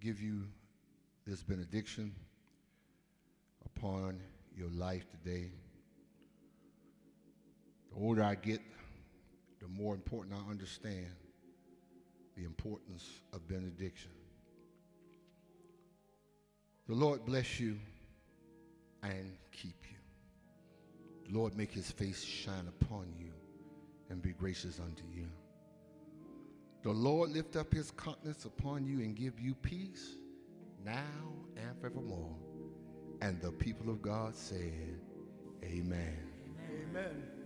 give you this benediction upon your life today. The older I get, the more important I understand the importance of benediction. The Lord bless you and keep you. The Lord make his face shine upon you and be gracious unto you. The Lord lift up his countenance upon you and give you peace now and forevermore. And the people of God said, Amen. Amen.